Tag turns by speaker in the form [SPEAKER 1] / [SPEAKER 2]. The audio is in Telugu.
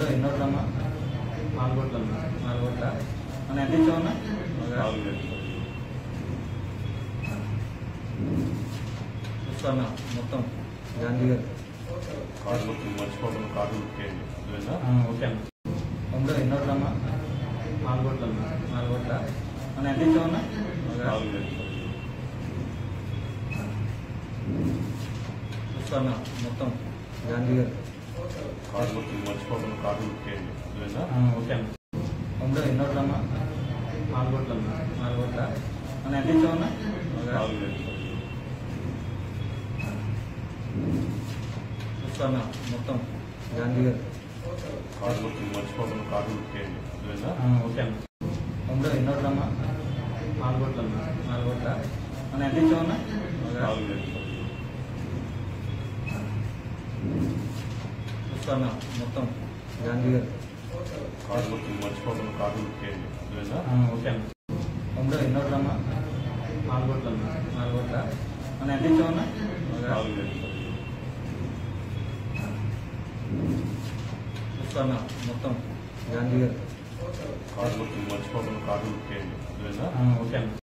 [SPEAKER 1] తమ్ముడు ఎన్ని ఓట్లమ్మా
[SPEAKER 2] నాలుగు కోట్ల
[SPEAKER 1] నాలుగు ఓట్ల మన ఎంత ఇచ్చామన్నా చూస్తున్నా మొత్తం. గాంధీ గారు.
[SPEAKER 2] కార్డు గుర్తు మర్చిపోకుండా కార్డు లేదా
[SPEAKER 1] ఆ, ఓకే అన్న తమ్ముడు ఎన్ని ఓట్లమ్మా
[SPEAKER 2] నాలుగు కోట్ల
[SPEAKER 1] నాలుగు ఓట్ల మన ఎంత ఇచ్చామన్నా చూస్తున్నా మొత్తం. గాంధీ గారు.
[SPEAKER 2] కార్డు గుర్తు మర్చిపోకుండా కార్డు గుర్తేయండి లేదా
[SPEAKER 1] ఓకే
[SPEAKER 2] నాలుగు
[SPEAKER 1] నాలుగు ఎంత ఇచ్చామన్నా
[SPEAKER 2] నాలుగు
[SPEAKER 1] మొత్తం. గాంధీ గారు.
[SPEAKER 2] కార్డు గుర్తు మర్చిపోకుండా కార్డు గుర్తేయండి లేదా
[SPEAKER 1] ఓకే అన్న తమ్ముడు ఎన్ని
[SPEAKER 2] నాలుగు
[SPEAKER 1] నాలుగు ఎంత ఇచ్చామన్నా
[SPEAKER 2] నాలుగు
[SPEAKER 1] చూస్తున్నా మొత్తం గాంధీ గారు. తమ్ముడు ఎన్ని ఓట్లమ్మా
[SPEAKER 2] నాలుగు కోట్ల
[SPEAKER 1] నాలుగు ఓట్ల మన ఎంత ఇచ్చామన్నా చూస్తున్నా మొత్తం గాంధీ గారు. ఓకే అన్న.